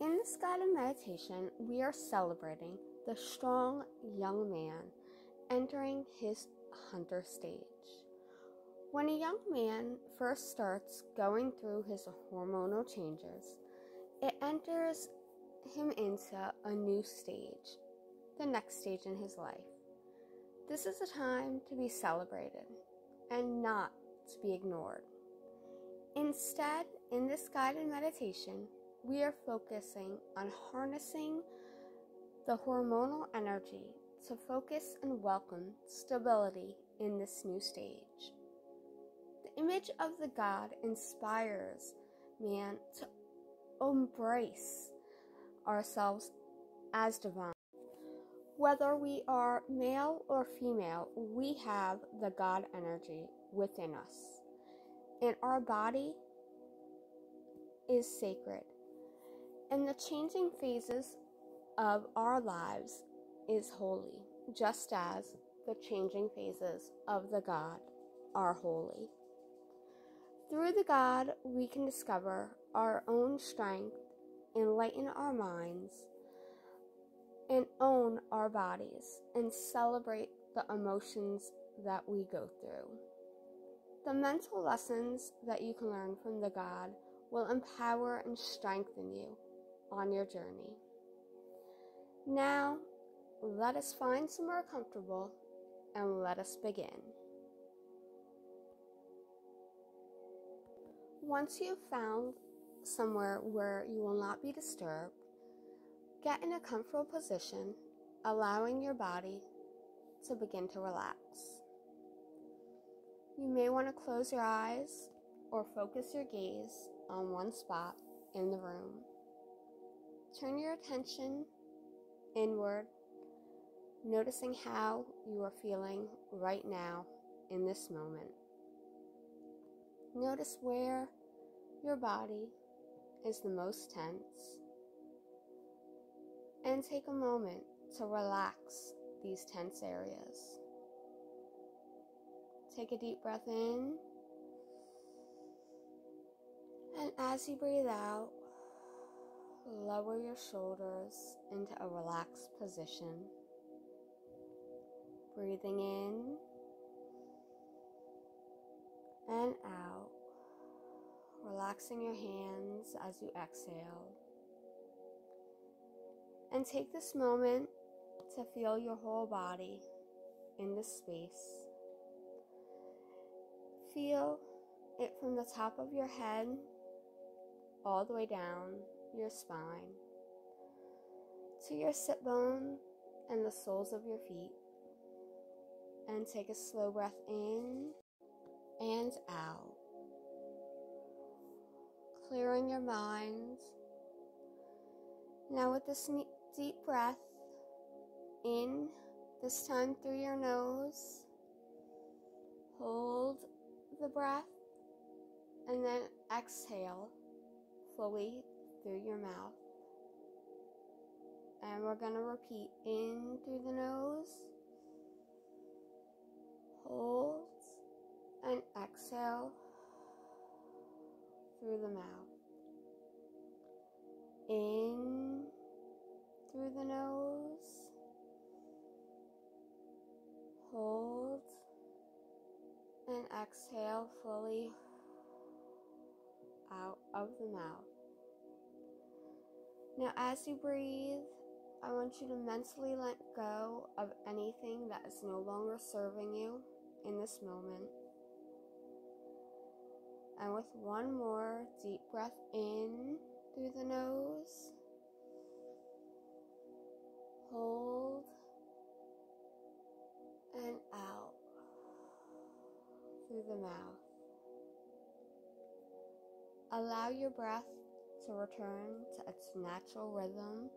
In this guided meditation, we are celebrating the strong young man entering his hunter stage. When a young man first starts going through his hormonal changes, it enters him into a new stage, the next stage in his life. This is a time to be celebrated and not to be ignored. Instead, in this guided meditation, we are focusing on harnessing the hormonal energy to focus and welcome stability in this new stage. The image of the God inspires man to embrace ourselves as divine. Whether we are male or female, we have the God energy within us. And our body is sacred. And the changing phases of our lives is holy, just as the changing phases of the God are holy. Through the God, we can discover our own strength, enlighten our minds, and own our bodies, and celebrate the emotions that we go through. The mental lessons that you can learn from the God will empower and strengthen you on your journey. Now, let us find somewhere comfortable and let us begin. Once you've found somewhere where you will not be disturbed, get in a comfortable position, allowing your body to begin to relax. You may want to close your eyes or focus your gaze on one spot in the room. Turn your attention inward, noticing how you are feeling right now in this moment. Notice where your body is the most tense. And take a moment to relax these tense areas. Take a deep breath in. And as you breathe out, lower your shoulders into a relaxed position. Breathing in and out relaxing your hands as you exhale. And take this moment to feel your whole body in this space. Feel it from the top of your head all the way down your spine to your sit bone and the soles of your feet. And take a slow breath in and out clearing your mind. Now, with this deep breath in, this time through your nose, hold the breath, and then exhale fully through your mouth. And we're going to repeat in through the nose, hold, and exhale through the mouth. In through the nose. Hold and exhale fully out of the mouth. Now, as you breathe, I want you to mentally let go of anything that is no longer serving you in this moment. And with one more deep breath in through the nose, hold and out through the mouth. Allow your breath to return to its natural rhythm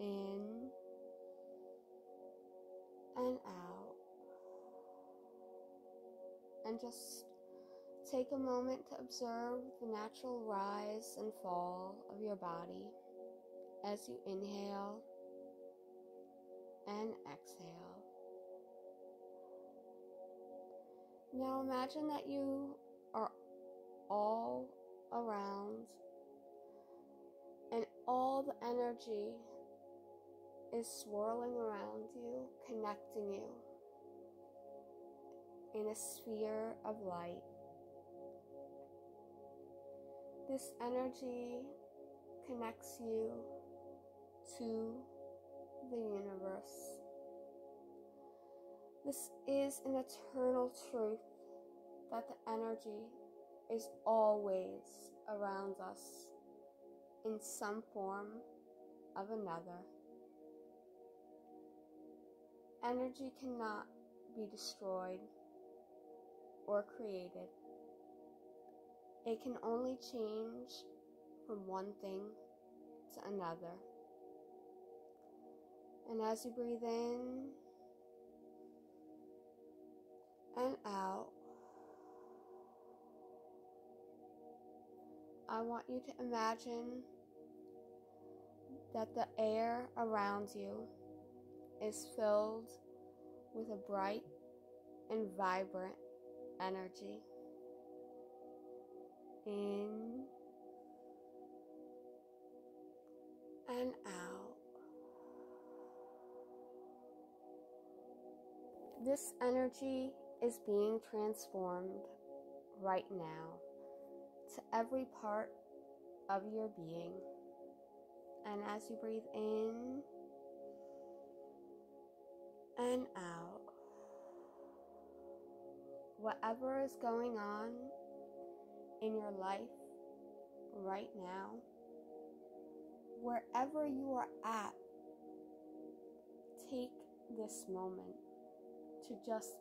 in and out. And just Take a moment to observe the natural rise and fall of your body as you inhale and exhale. Now imagine that you are all around and the energy is swirling around you, connecting you in a sphere of light. This energy connects you to the universe. This is an eternal truth that the energy is always around us in some form of another. Energy cannot be destroyed or created. It can only change from one thing to another. And as you breathe in and out, I want you to imagine that the air around you is filled with a bright and vibrant energy. In and out. This energy is being transformed right now to every part of your being. And as you breathe in and out, whatever is going on in your life right now, wherever you are at, take this moment to just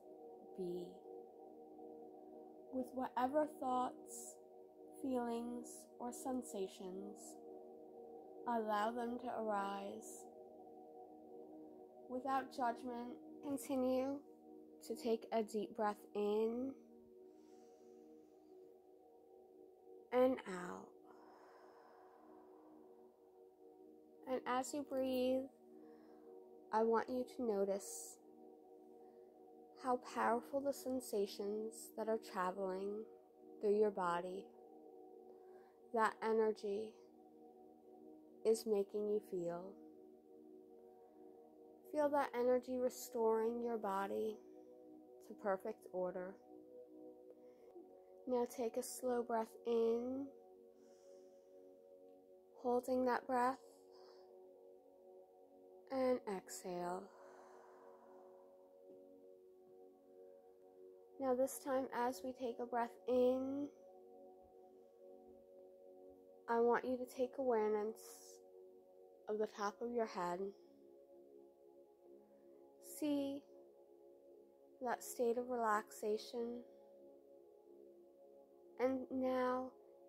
be with whatever thoughts feelings, or sensations. Allow them to arise. Without judgment, continue to take a deep breath in and out. And as you breathe, I want you to notice how powerful the sensations that are traveling through your body that energy is making you feel. Feel that energy restoring your body to perfect order. Now take a slow breath in, holding that breath, and exhale. Now, this time, as we take a breath in, I want you to take awareness of the top of your head. See that state of relaxation. And now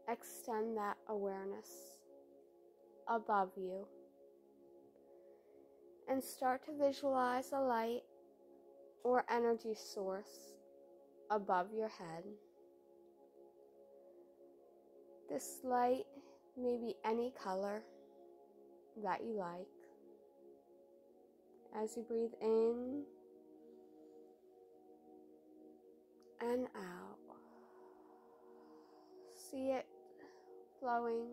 extend that awareness above you. And start to visualize a light or energy source above your head. This light may be any color that you like. As you breathe in and out, see it flowing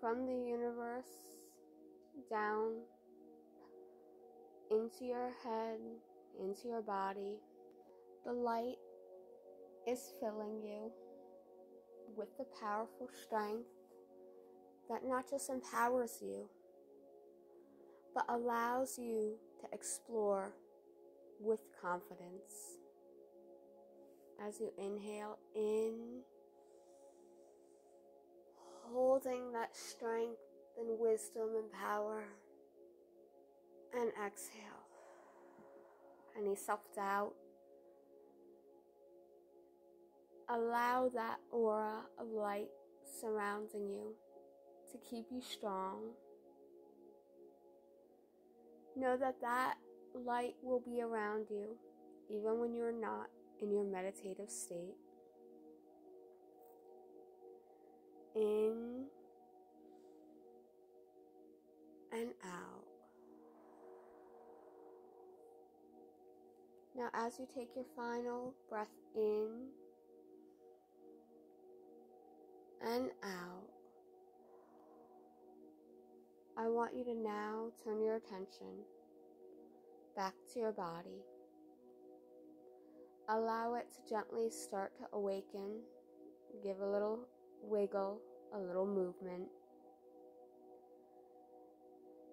from the universe down into your head, into your body. The light is filling you with the powerful strength that not just empowers you, but allows you to explore with confidence. As you inhale in, holding that strength and wisdom and power, and exhale. Any self doubt Allow that aura of light surrounding you to keep you strong. Know that that light will be around you even when you're not in your meditative state. In and out. Now, as you take your final breath in, and out. I want you to now turn your attention back to your body. Allow it to gently start to awaken. Give a little wiggle, a little movement.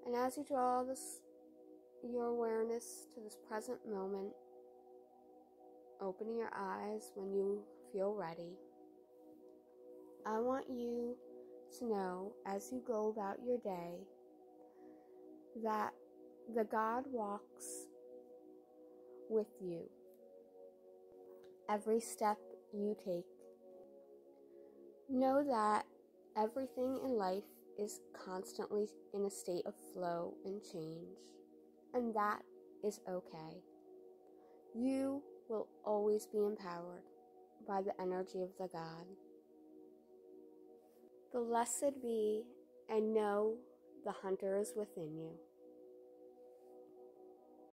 And as you draw this your awareness to this present moment, opening your eyes when you feel ready. I want you to know as you go about your day that the God walks with you every step you take. Know that everything in life is constantly in a state of flow and change, and that is okay. You will always be empowered by the energy of the God. Blessed be and know the hunter is within you.